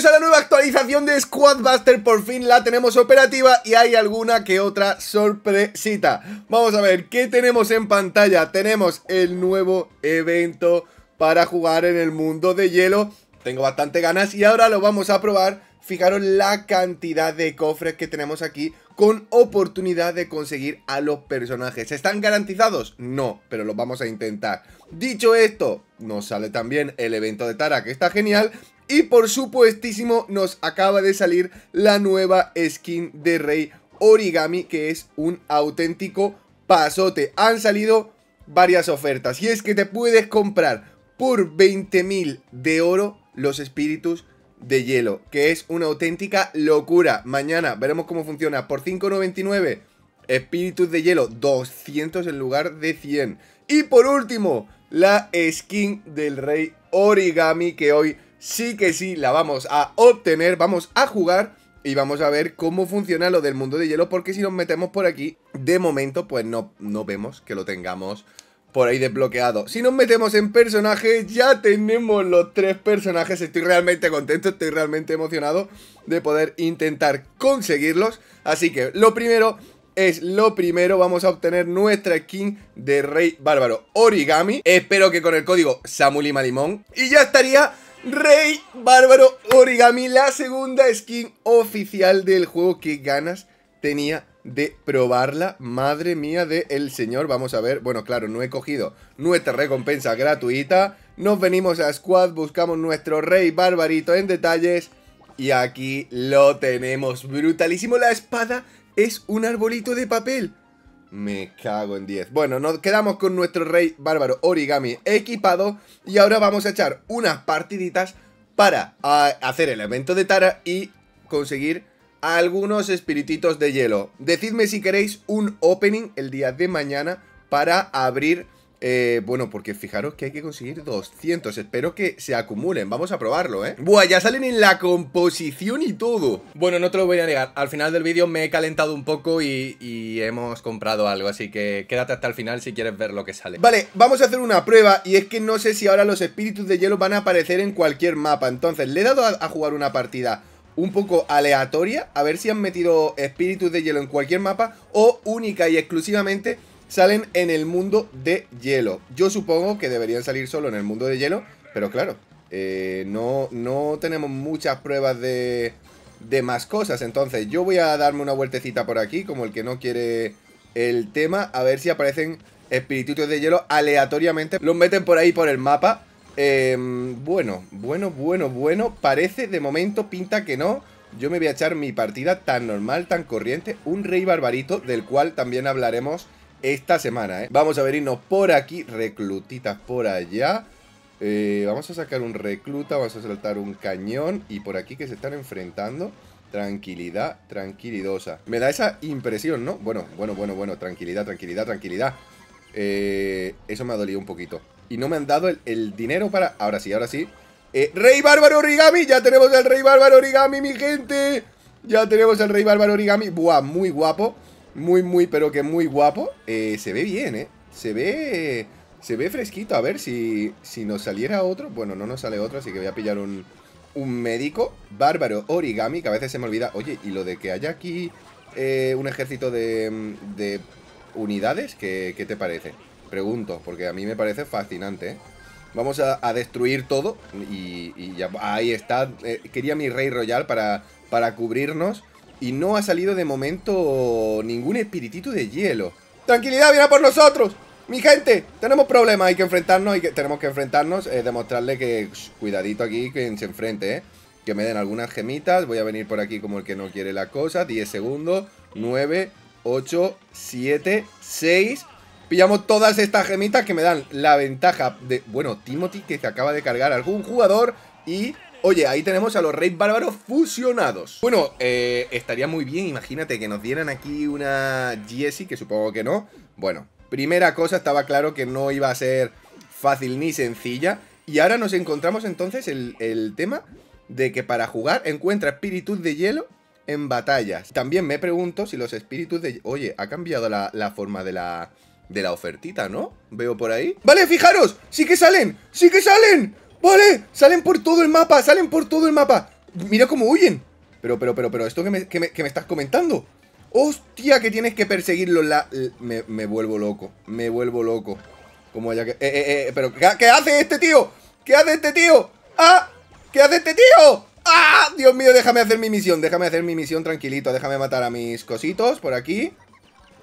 Bienvenidos a la nueva actualización de Squadbuster, por fin la tenemos operativa y hay alguna que otra sorpresita. Vamos a ver, ¿qué tenemos en pantalla? Tenemos el nuevo evento para jugar en el mundo de hielo. Tengo bastante ganas y ahora lo vamos a probar. Fijaros la cantidad de cofres que tenemos aquí con oportunidad de conseguir a los personajes. ¿Están garantizados? No, pero lo vamos a intentar. Dicho esto, nos sale también el evento de Tara, que está genial. Y por supuestísimo, nos acaba de salir la nueva skin de Rey Origami, que es un auténtico pasote. Han salido varias ofertas. Y es que te puedes comprar por 20.000 de oro los espíritus de hielo, que es una auténtica locura. Mañana veremos cómo funciona. Por 5.99, espíritus de hielo, 200 en lugar de 100. Y por último, la skin del rey origami, que hoy sí que sí la vamos a obtener, vamos a jugar y vamos a ver cómo funciona lo del mundo de hielo, porque si nos metemos por aquí, de momento pues no, no vemos que lo tengamos por ahí desbloqueado. Si nos metemos en personajes, ya tenemos los tres personajes. Estoy realmente contento, estoy realmente emocionado de poder intentar conseguirlos. Así que lo primero es lo primero. Vamos a obtener nuestra skin de Rey Bárbaro Origami. Espero que con el código Samulima Limón. Y ya estaría Rey Bárbaro Origami, la segunda skin oficial del juego. Qué ganas tenía de probarla. Madre mía de el señor. Vamos a ver. Bueno, claro, no he cogido nuestra recompensa gratuita. Nos venimos a Squad, buscamos nuestro rey barbarito en detalles. Y aquí lo tenemos. Brutalísimo. La espada es un arbolito de papel. Me cago en 10. Bueno, nos quedamos con nuestro rey bárbaro origami equipado. Y ahora vamos a echar unas partiditas para ah, hacer el evento de Tara y conseguir algunos espirititos de hielo. Decidme si queréis un opening el día de mañana para abrir... Eh, bueno, porque fijaros que hay que conseguir 200 Espero que se acumulen, vamos a probarlo, ¿eh? Buah, ya salen en la composición y todo. Bueno, no te lo voy a negar. Al final del vídeo me he calentado un poco y, y hemos comprado algo Así que quédate hasta el final si quieres ver lo que sale. Vale, vamos a hacer una prueba Y es que no sé si ahora los espíritus de hielo van a aparecer en cualquier mapa. Entonces, le he dado a jugar una partida un poco aleatoria, a ver si han metido espíritus de hielo en cualquier mapa o única y exclusivamente salen en el mundo de hielo. Yo supongo que deberían salir solo en el mundo de hielo, pero claro, eh, no, no tenemos muchas pruebas de, de más cosas. Entonces yo voy a darme una vueltecita por aquí, como el que no quiere el tema, a ver si aparecen espíritus de hielo aleatoriamente. Los meten por ahí por el mapa Em, bueno, bueno, bueno, bueno. Parece, de momento, pinta que no. Yo me voy a echar mi partida tan normal, tan corriente. Un rey barbarito, del cual también hablaremos esta semana, ¿eh? Vamos a venirnos por aquí. Reclutitas por allá. Eh, vamos a sacar un recluta, vamos a saltar un cañón. Y por aquí que se están enfrentando. Tranquilidad, tranquilidosa. Me da esa impresión, ¿no? Bueno, bueno, bueno, bueno. Tranquilidad, tranquilidad, tranquilidad. Eh, eso me ha dolido un poquito y no me han dado el, dinero para... Ahora sí, ahora sí. Eh, Rey Bárbaro Origami, ya tenemos el Rey Bárbaro Origami, mi gente. Ya tenemos el Rey Bárbaro Origami. Buah, muy guapo. Muy, muy, pero que muy guapo. Eh, se ve bien, ¿eh? Se ve... Se ve fresquito. A ver si, si nos saliera otro. Bueno, no nos sale otro, así que voy a pillar un, un médico. Bárbaro Origami, que a veces se me olvida. Oye, y lo de que haya aquí eh, un ejército de, de unidades, ¿qué, ¿qué te parece? Pregunto, porque a mí me parece fascinante. ¿eh? Vamos a, destruir todo y, ya, ahí está. Eh, quería mi Rey Royal para, para cubrirnos y no ha salido de momento ningún espiritito de hielo. ¡Tranquilidad, viene por nosotros! Mi gente, tenemos problemas, hay que enfrentarnos, y que, tenemos que enfrentarnos, eh, demostrarle que, cuidadito aquí, que se enfrente, ¿eh? Que me den algunas gemitas, voy a venir por aquí como el que no quiere la cosa, 10 segundos, 9, 8, 7, 6, Pillamos todas estas gemitas que me dan la ventaja de... Bueno, Timothy que se acaba de cargar algún jugador y... Oye, ahí tenemos a los Reyes Bárbaros fusionados. Bueno, eh, estaría muy bien, imagínate que nos dieran aquí una Jessie, que supongo que no. Bueno, primera cosa, estaba claro que no iba a ser fácil ni sencilla. Y ahora nos encontramos entonces el, tema de que para jugar encuentra espíritus de hielo en batallas. También me pregunto si los espíritus de... Oye, ha cambiado la forma de la de la ofertita, ¿no? Veo por ahí. Vale, fijaros, sí que salen, sí que salen. Vale, salen por todo el mapa, salen por todo el mapa. Mira cómo huyen. Pero, pero, pero, pero, ¿esto que me, que me, que me estás comentando? ¡Hostia! Que tienes que perseguirlo. Me, me, vuelvo loco. Me vuelvo loco. Como haya que... Eh, eh, eh, pero, ¿qué, ¿qué, hace este tío? ¿Qué hace este tío? ¡Ah! ¿Qué hace este tío? ¡Ah! Dios mío, déjame hacer mi misión. Déjame hacer mi misión tranquilito. Déjame matar a mis cositos por aquí.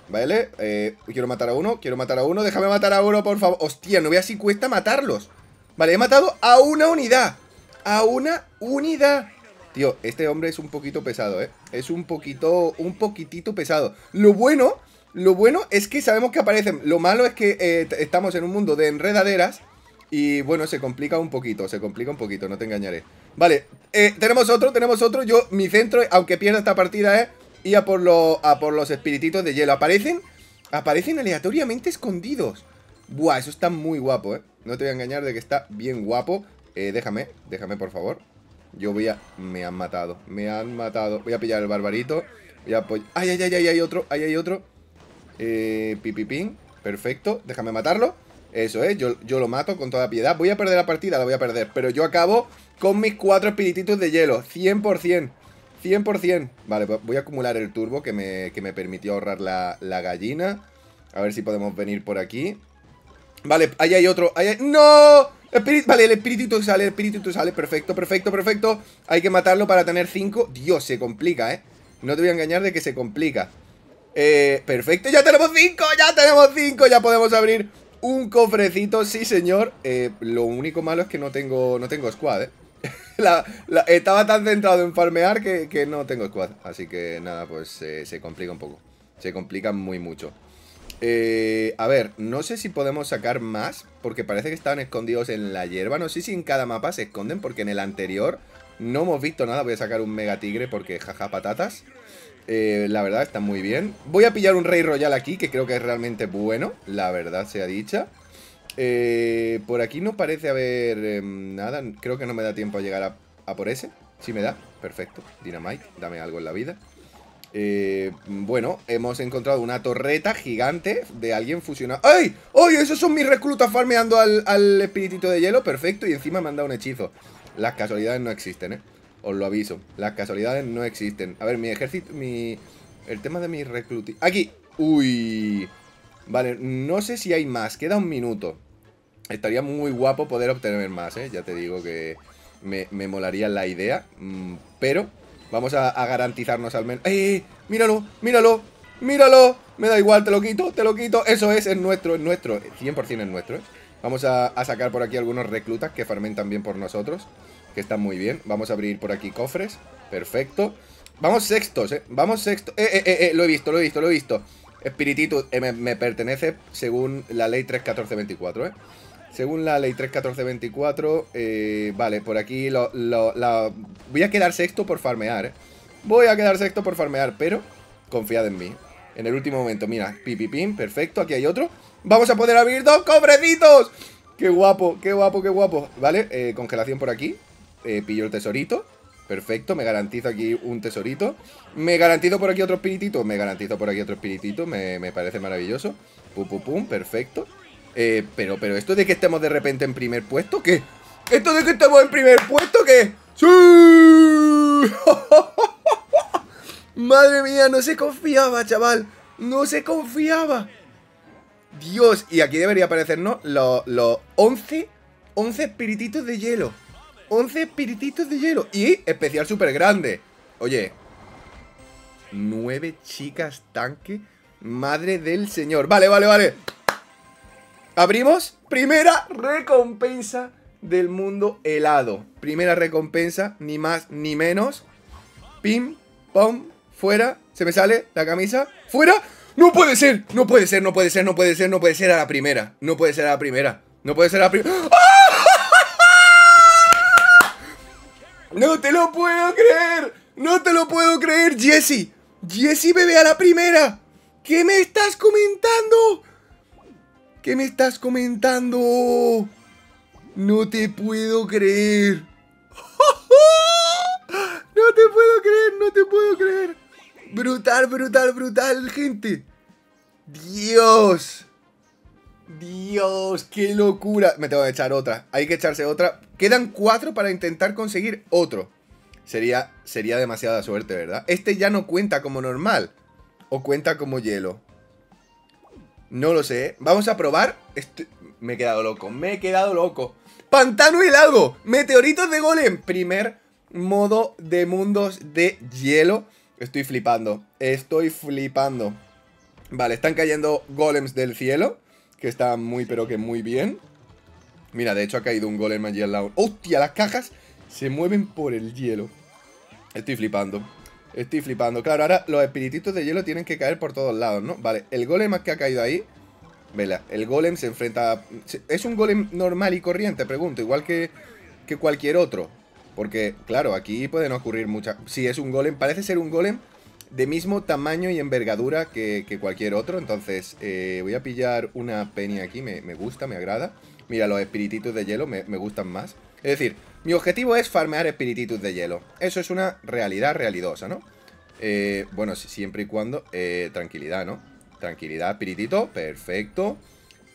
¿Vale? Eh, quiero matar a uno, quiero matar a uno Déjame matar a uno, por favor Hostia, no veas si cuesta matarlos Vale, he matado a una unidad A una unidad Tío, este hombre es un poquito pesado, ¿eh? Es un poquito, un poquitito pesado Lo bueno, lo bueno es que sabemos que aparecen Lo malo es que eh, estamos en un mundo de enredaderas Y bueno, se complica un poquito Se complica un poquito, no te engañaré Vale, eh, tenemos otro, tenemos otro Yo, mi centro, aunque pierda esta partida, ¿eh? y a por, a por los espirititos de hielo. Aparecen, aparecen aleatoriamente escondidos. Buah, eso está muy guapo, ¿eh? No te voy a engañar de que está bien guapo. Eh, déjame, déjame, por favor. Yo voy a... Me han matado, me han matado. Voy a pillar el barbarito. Voy a ¡Ay, ay, ay, ay! Hay otro, ay, hay otro. Eh, pipipín. Perfecto, déjame matarlo. Eso es, yo, yo lo mato con toda piedad. Voy a perder la partida, la voy a perder. Pero yo acabo con mis cuatro espirititos de hielo. 100%. 100%. Vale, pues voy a acumular el turbo que me, que me permitió ahorrar la, gallina. A ver si podemos venir por aquí. Vale, ahí hay otro. Ahí hay... ¡No! vale, el espíritu sale, el espíritu sale. Perfecto, perfecto, perfecto. Hay que matarlo para tener 5. Dios, se complica, ¿eh? No te voy a engañar de que se complica. Eh, perfecto, ya tenemos 5, ya tenemos 5. Ya podemos abrir un cofrecito, sí señor. Eh, lo único malo es que no tengo, no tengo squad, ¿eh? estaba tan centrado en farmear que, no tengo squad. Así que nada, pues se complica un poco. Se complica muy mucho. Eh, a ver, no sé si podemos sacar más, porque parece que estaban escondidos en la hierba. No sé si en cada mapa se esconden, porque en el anterior no hemos visto nada. Voy a sacar un mega tigre porque jaja patatas. Eh, la verdad, está muy bien. Voy a pillar un rey royal aquí, que creo que es realmente bueno, la verdad sea dicha. Eh, por aquí no parece haber em, nada. Creo que no me da tiempo a llegar a, por ese. Sí me da. Perfecto. Dynamite, dame algo en la vida. Eh, bueno, hemos encontrado una torreta gigante de alguien fusionado. ¡Ay! ¡Ay! Esos son mis reclutas farmeando al, al espiritito de hielo. Perfecto. Y encima me han dado un hechizo. Las casualidades no existen, ¿eh? Os lo aviso. Las casualidades no existen. A ver, mi ejército... Mi... El tema de mi recluti... ¡Aquí! ¡Uy! Vale, no sé si hay más. Queda un minuto. Estaría muy guapo poder obtener más, ¿eh? Ya te digo que me, molaría la idea. Mm, pero vamos a, garantizarnos al menos... ¡Eh! ¡Míralo! ¡Míralo! ¡Míralo! Me da igual, te lo quito, te lo quito. Eso es, es nuestro, es nuestro. 100% es nuestro, ¿eh? Vamos a, sacar por aquí algunos reclutas que farmen también por nosotros. Que están muy bien. Vamos a abrir por aquí cofres. Perfecto. Vamos sextos, ¿eh? Vamos sextos. Eh, eh, eh, eh, lo he visto, lo he visto, lo he visto. Espiritito eh, me, me, pertenece según la ley 31424, ¿eh? Según la ley 31424, eh, vale, por aquí lo, voy a quedar sexto por farmear. Voy a quedar sexto por farmear, pero confiad en mí. En el último momento, mira, pipipín, perfecto, aquí hay otro. ¡Vamos a poder abrir dos cofrecitos! ¡Qué guapo, qué guapo, qué guapo! Vale, eh, congelación por aquí. Eh, pillo el tesorito. Perfecto, me garantizo aquí un tesorito. Me garantizo por aquí otro espiritito. Me garantizo por aquí otro espiritito. Me, me parece maravilloso. Pum, pum, pum, perfecto. Eh, pero, pero esto de que estemos de repente en primer puesto, ¿qué? ¿Esto de que estemos en primer puesto, qué? ¡Sí! Madre mía, no se confiaba, chaval. No se confiaba. Dios, y aquí debería aparecernos los, los 11, 11 espirititos de hielo. 11 espirititos de hielo. Y especial súper grande. Oye. 9 chicas tanque. Madre del señor. Vale, vale, vale. Abrimos. Primera recompensa del mundo helado. Primera recompensa, ni más ni menos. Pim, pom, fuera. Se me sale la camisa. ¡Fuera! ¡No puede ser! No puede ser, no puede ser, no puede ser, no puede ser a la primera. No puede ser a la primera. No puede ser a la primera. ¡Ah! ¡No te lo puedo creer! ¡No te lo puedo creer, Jesse! ¡Jesse bebe a la primera! ¿Qué me estás comentando? ¿Qué me estás comentando? No te puedo creer. No te puedo creer, no te puedo creer. Brutal, brutal, brutal, gente. Dios. Dios, qué locura. Me tengo que echar otra. Hay que echarse otra. Quedan cuatro para intentar conseguir otro. Sería, sería demasiada suerte, ¿verdad? Este ya no cuenta como normal. ¿O cuenta como hielo? No lo sé. Vamos a probar. Me he quedado loco. Me he quedado loco. Pantano y lago. Meteoritos de golem. Primer modo de mundos de hielo. Estoy flipando. Estoy flipando. Vale, están cayendo golems del cielo. Que está muy, pero que muy bien. Mira, de hecho ha caído un golem allí al lado. ¡Hostia! Las cajas se mueven por el hielo. Estoy flipando. Estoy flipando. Claro, ahora los espirititos de hielo tienen que caer por todos lados, ¿no? Vale, el golem que ha caído ahí... Vela, el golem se enfrenta... ¿Es un golem normal y corriente? Pregunto. Igual que, que cualquier otro. Porque, claro, aquí pueden ocurrir muchas... Si es un golem, parece ser un golem de mismo tamaño y envergadura que, cualquier otro. Entonces, eh, voy a pillar una penny aquí. Me, me, gusta, me agrada. Mira, los espirititos de hielo me, me gustan más. Es decir, mi objetivo es farmear espirititos de hielo. Eso es una realidad realidosa, ¿no? Eh, bueno, siempre y cuando... Eh, tranquilidad, ¿no? Tranquilidad, espiritito. Perfecto.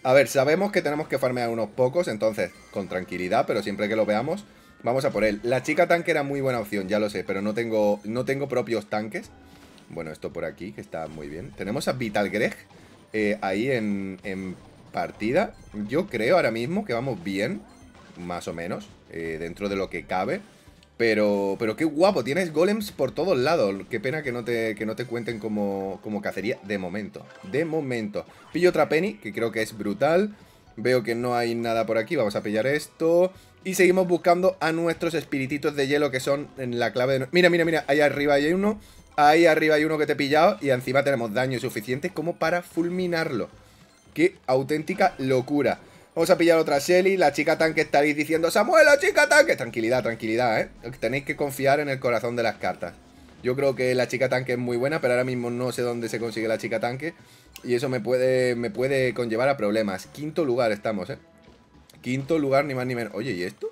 A ver, sabemos que tenemos que farmear unos pocos, entonces, con tranquilidad, pero siempre que lo veamos, vamos a por él. La chica tanque era muy buena opción, ya lo sé, pero no tengo, no tengo propios tanques. Bueno, esto por aquí, que está muy bien. Tenemos a Vital Greg eh, ahí en partida. Yo creo ahora mismo que vamos bien, más o menos. Eh, dentro de lo que cabe. Pero, pero qué guapo, tienes golems por todos lados. Qué pena que no te, que no te cuenten como, como cacería de momento. De momento. Pillo otra penny, que creo que es brutal. Veo que no hay nada por aquí, vamos a pillar esto. Y seguimos buscando a nuestros espirititos de hielo que son en la clave de... Mira, mira, mira, ahí arriba hay uno. Ahí arriba hay uno que te he pillado y encima tenemos daño suficiente como para fulminarlo. Qué auténtica locura. Vamos a pillar otra Shelly. La chica tanque estaréis diciendo, Samuel, la chica tanque. Tranquilidad, tranquilidad, ¿eh? Tenéis que confiar en el corazón de las cartas. Yo creo que la chica tanque es muy buena, pero ahora mismo no sé dónde se consigue la chica tanque. Y eso me puede, me puede conllevar a problemas. Quinto lugar estamos, ¿eh? Quinto lugar, ni más ni menos. Oye, ¿y esto?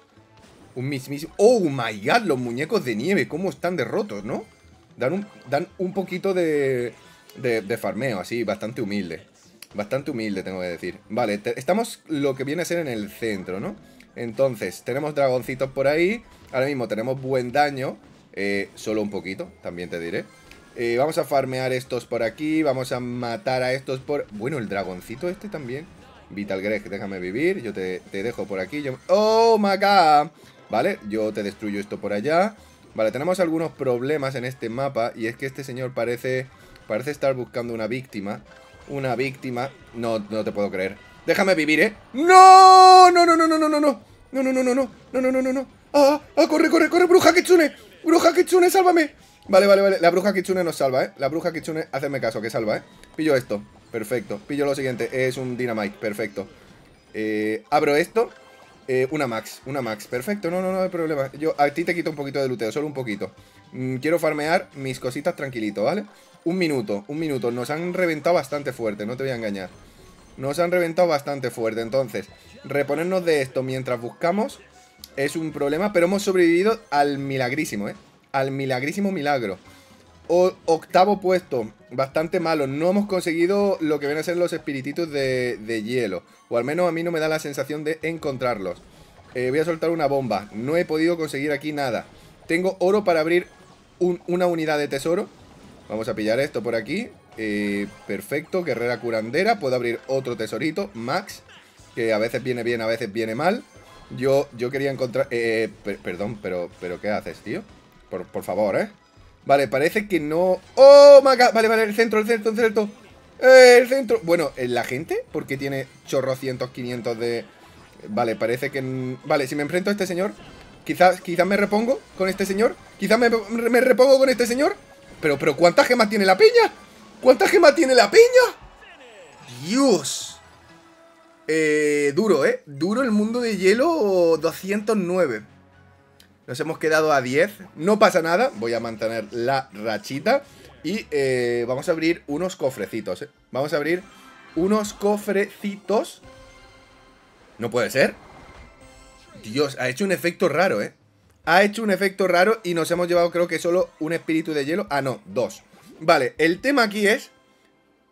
Un mismísimo... ¡Oh, my God! Los muñecos de nieve, cómo están derrotos, ¿no? Dan un, dan un poquito de, de, de farmeo, así, bastante humilde. Bastante humilde, tengo que decir. Vale, estamos lo que viene a ser en el centro, ¿no? Entonces, tenemos dragoncitos por ahí. Ahora mismo tenemos buen daño. Eh, solo un poquito, también te diré. Eh, vamos a farmear estos por aquí. Vamos a matar a estos por... Bueno, el dragoncito este también. Vital Greg, déjame vivir. Yo te, dejo por aquí. ¡Oh, my God! Vale, yo te destruyo esto por allá. Vale, tenemos algunos problemas en este mapa. Y es que este señor parece... Parece estar buscando una víctima una víctima. No, no te puedo creer. Déjame vivir, ¿eh? ¡No! ¡No, no, no, no, no, no, no! No, no, no, no, no, no, no, no, no, no. ¡Ah! ¡Ah! ¡Corre, corre, corre! ¡Bruja Kitsune! ¡Bruja Kitsune, sálvame! Vale, vale, vale. La bruja Kitsune nos salva, ¿eh? La bruja Kitsune, hacedme caso, que salva, ¿eh? Pillo esto. Perfecto. Pillo lo siguiente. Es un Dynamite. Perfecto. Eh, abro esto. Eh, una max. Una max. Perfecto. No, no, no hay problema. Yo a ti te quito un poquito de luteo. Solo un poquito. Mm, quiero farmear mis cositas tranquilito, ¿vale? Un minuto, un minuto. Nos han reventado bastante fuerte, no te voy a engañar. Nos han reventado bastante fuerte. Entonces, reponernos de esto mientras buscamos es un problema. Pero hemos sobrevivido al milagrísimo, ¿eh? Al milagrísimo milagro. O, octavo puesto, bastante malo. No hemos conseguido lo que vienen a ser los espirititos de, hielo. O al menos a mí no me da la sensación de encontrarlos. Eh, voy a soltar una bomba. No he podido conseguir aquí nada. Tengo oro para abrir una unidad de tesoro. Vamos a pillar esto por aquí. Eh, perfecto, guerrera curandera. Puedo abrir otro tesorito, Max. Que a veces viene bien, a veces viene mal. Yo, yo quería encontrar... Eh, perdón, pero, pero ¿qué haces, tío? Por, por, favor, ¿eh? Vale, parece que no... ¡Oh, my God! Vale, vale, el centro, el centro, el centro. Eh, el centro. Bueno, ¿la gente? Porque tiene chorrocientos, 500 de... Vale, parece que... Vale, si me enfrento a este señor... Quizás, quizás me repongo con este señor. Quizás me, me repongo con este señor. Pero, pero, ¿cuántas gemas tiene la peña? ¿Cuántas gemas tiene la peña? Dios. Eh, duro, ¿eh? Duro el mundo de hielo 209. Nos hemos quedado a 10. No pasa nada. Voy a mantener la rachita. Y eh, vamos a abrir unos cofrecitos, ¿eh? Vamos a abrir unos cofrecitos. No puede ser. Dios, ha hecho un efecto raro, ¿eh? Ha hecho un efecto raro y nos hemos llevado creo que solo un espíritu de hielo. Ah, no, dos. Vale, el tema aquí es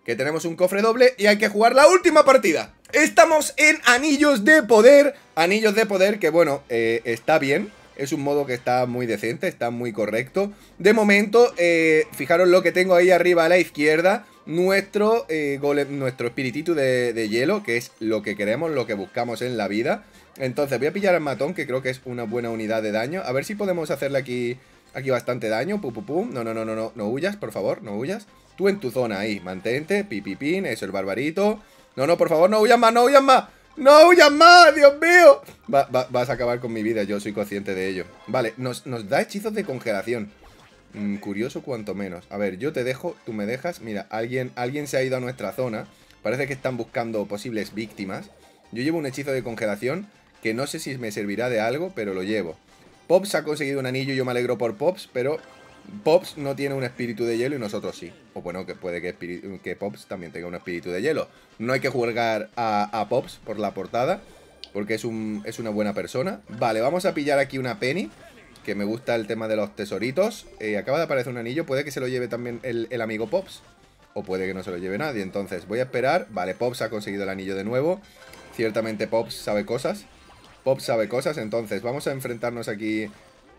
que tenemos un cofre doble y hay que jugar la última partida. Estamos en Anillos de Poder. Anillos de Poder que, bueno, eh, está bien. Es un modo que está muy decente, está muy correcto. De momento, eh, fijaros lo que tengo ahí arriba a la izquierda. Nuestro, eh, nuestro espiritito de, de hielo, que es lo que queremos, lo que buscamos en la vida. Entonces voy a pillar al matón, que creo que es una buena unidad de daño. A ver si podemos hacerle aquí, aquí bastante daño. Pum, pum, pum. No, no, no, no, no, no huyas, por favor, no huyas. Tú en tu zona ahí, mantente, pipipín, eso, el barbarito. No, no, por favor, no huyas más, no huyas más. ¡No huyas más! ¡Dios mío! vas a acabar con mi vida, yo soy consciente de ello. Vale, nos, da hechizos de congelación. Mm, curioso cuanto menos. A ver, yo te dejo, tú me dejas. Mira, alguien, alguien se ha ido a nuestra zona. Parece que están buscando posibles víctimas. Yo llevo un hechizo de congelación que no sé si me servirá de algo, pero lo llevo. Pops ha conseguido un anillo, yo me alegro por Pops, pero Pops no tiene un espíritu de hielo y nosotros sí. O bueno, que puede que, que Pops también tenga un espíritu de hielo. No hay que jugar a, Pops por la portada, porque es, un, es una buena persona. Vale, vamos a pillar aquí una Penny, que me gusta el tema de los tesoritos. Eh, acaba de aparecer un anillo, puede que se lo lleve también el, el amigo Pops. O puede que no se lo lleve nadie, entonces voy a esperar. Vale, Pops ha conseguido el anillo de nuevo. Ciertamente Pops sabe cosas. Pops sabe cosas, entonces vamos a enfrentarnos aquí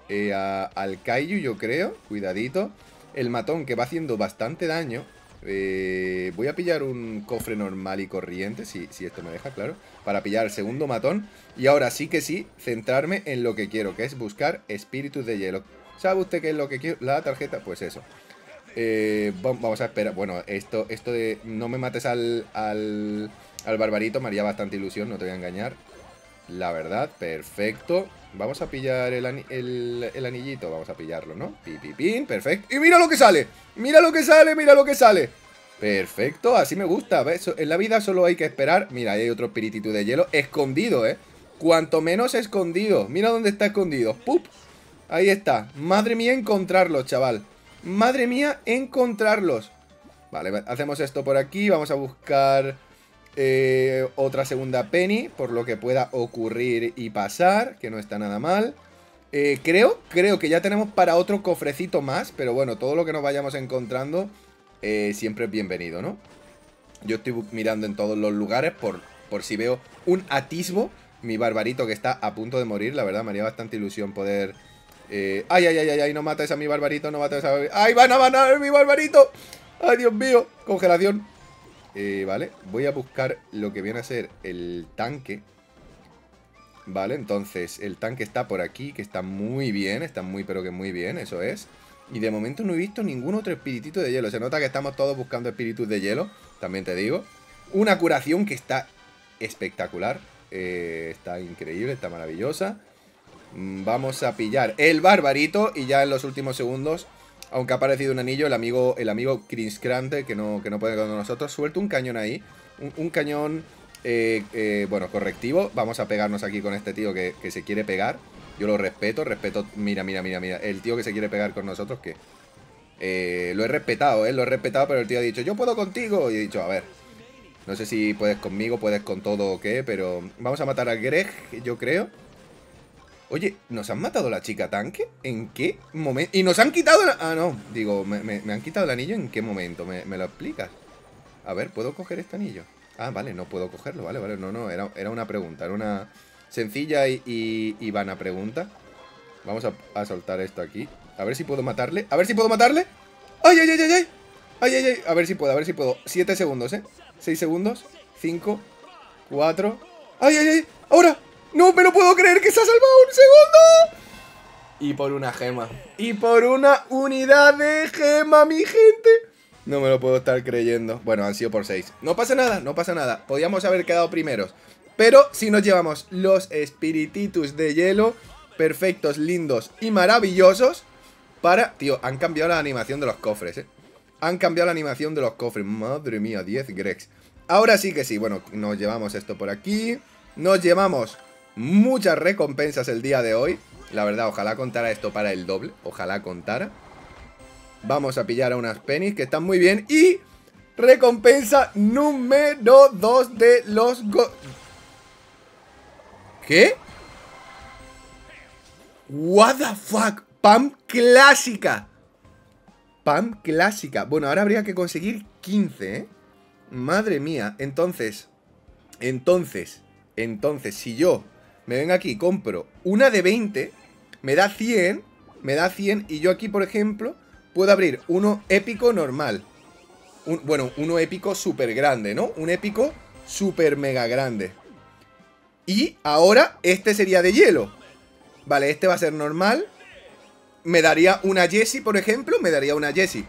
eh, al Kaiju, yo creo. Cuidadito. El matón que va haciendo bastante daño. Eh, voy a pillar un cofre normal y corriente, si, si esto me deja, claro. Para pillar el segundo matón. Y ahora sí que sí, centrarme en lo que quiero, que es buscar espíritus de hielo. ¿Sabe usted qué es lo que quiero? La tarjeta, pues eso. Eh, vamos a esperar. Bueno, esto, esto de no me mates al, al, al barbarito me haría bastante ilusión, no te voy a engañar. La verdad, perfecto. Vamos a pillar el, anillito. Vamos a pillarlo, ¿no? Pipipín, perfecto. ¡Y mira lo que sale! ¡Mira lo que sale! ¡Mira lo que sale! Perfecto, así me gusta. ¿ves? En la vida solo hay que esperar. Mira, hay otro espiritito de hielo escondido, ¿eh? Cuanto menos escondido. Mira dónde está escondido. ¡Pup! Ahí está. Madre mía, encontrarlos, chaval. Madre mía, encontrarlos. Vale, hacemos esto por aquí. Vamos a buscar eh, otra segunda penny, por lo que pueda ocurrir y pasar, que no está nada mal. Eh, creo, creo que ya tenemos para otro cofrecito más, pero bueno, todo lo que nos vayamos encontrando eh, siempre es bienvenido, ¿no? Yo estoy mirando en todos los lugares por, por si veo un atisbo. Mi barbarito que está a punto de morir, la verdad, me haría bastante ilusión poder... ay, ay, ay, ay, ay, no mates a mi barbarito, no mates a... ¡Ay, van a matar a mi barbarito! ¡Ay, Dios mío! Congelación. Eh, vale, voy a buscar lo que viene a ser el tanque. Vale, entonces el tanque está por aquí, que está muy bien, está muy pero que muy bien, eso es. Y de momento no he visto ningún otro espiritito de hielo. Se nota que estamos todos buscando espíritus de hielo, también te digo. Una curación que está espectacular. Eh, está increíble, está maravillosa. Mm, vamos a pillar el barbarito y ya en los últimos segundos aunque ha aparecido un anillo, el amigo, el amigo Krinskrante, que no, que no puede con nosotros, suelta un cañón ahí. Un, cañón, eh, eh, bueno, correctivo. Vamos a pegarnos aquí con este tío que, se quiere pegar. Yo lo respeto, respeto... Mira, mira, mira, mira. El tío que se quiere pegar con nosotros, que... Eh, lo he respetado, ¿eh? Lo he respetado, pero el tío ha dicho, yo puedo contigo. Y he dicho, a ver, no sé si puedes conmigo, puedes con todo o qué, pero vamos a matar a Greg, yo creo. Oye, ¿nos han matado la chica tanque? ¿En qué momento? Y nos han quitado Ah, no, digo, ¿me, han quitado el anillo? ¿En qué momento? ¿Me, lo explicas? A ver, ¿puedo coger este anillo? Ah, vale, no puedo cogerlo, vale, vale, no, no, era, era una pregunta, era una sencilla y, y, vana pregunta. Vamos a, soltar esto aquí. A ver si puedo matarle, a ver si puedo matarle. ¡Ay, ay, ay, ay, ay! ¡Ay, ay, ay! A ver si puedo, a ver si puedo. Siete segundos, ¿eh? Seis segundos. Cinco. Cuatro. ¡Ay, ay, ay! ¡Ahora! No me lo puedo creer que se ha salvado un segundo. Y por una gema. Y por una unidad de gema, mi gente. No me lo puedo estar creyendo. Bueno, han sido por 6. No pasa nada, no pasa nada. Podríamos haber quedado primeros. Pero si nos llevamos los espirititus de hielo, perfectos, lindos y maravillosos, para... Tío, han cambiado la animación de los cofres, ¿eh? Han cambiado la animación de los cofres. Madre mía, 10 Gregs. Ahora sí que sí. Bueno, nos llevamos esto por aquí. Nos llevamos muchas recompensas el día de hoy. La verdad, ojalá contara esto para el doble. Ojalá contara. Vamos a pillar a unas pennies que están muy bien. Y recompensa número 2 de los... Go ¿Qué? What the fuck? Pam clásica. Pam clásica. Bueno, ahora habría que conseguir 15, ¿eh? Madre mía. Entonces, entonces, entonces, si yo me ven aquí compro una de 20, Me da 100, me da 100 y yo aquí, por ejemplo, puedo abrir uno épico normal. bueno, uno épico súper grande, ¿no? Un épico súper mega grande. Y ahora este sería de hielo. Vale, este va a ser normal. Me daría una Jessie, por ejemplo, me daría una Jessie.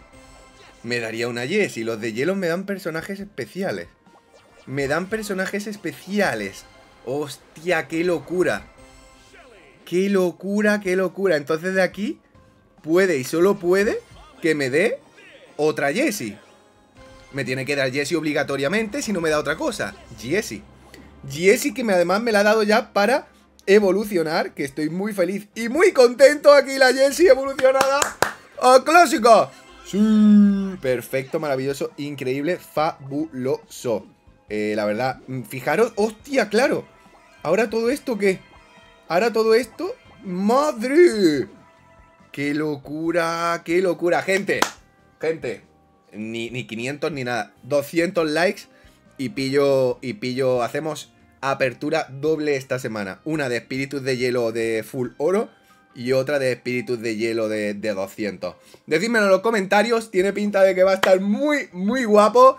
Me daría una Jessie. Los de hielo me dan personajes especiales. Me dan personajes especiales. Hostia, qué locura. Qué locura, qué locura. Entonces de aquí puede y solo puede que me dé otra Jessie. Me tiene que dar Jessie obligatoriamente si no me da otra cosa. Jessie. Jessie que me, además me la ha dado ya para evolucionar, que estoy muy feliz y muy contento. Aquí la Jessie evolucionada a clásica. Sí, perfecto, maravilloso, increíble, fabuloso. Eh, la verdad, fijaros, hostia, claro. Ahora todo esto, ¿qué? Ahora todo esto, ¡madre! ¡Qué locura! ¡Qué locura! Gente, gente, ni, ni 500 ni nada. 200 likes y pillo, y pillo, hacemos apertura doble esta semana. Una de espíritus de hielo de full oro y otra de espíritus de hielo de, de 200. Decídmelo en los comentarios, tiene pinta de que va a estar muy, muy guapo.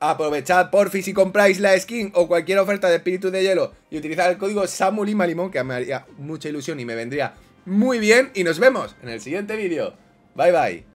Aprovechad porfi si compráis la skin o cualquier oferta de espíritus de hielo y utilizad el código SAMULIMALIMON que me haría mucha ilusión y me vendría muy bien. Y nos vemos en el siguiente vídeo. Bye bye.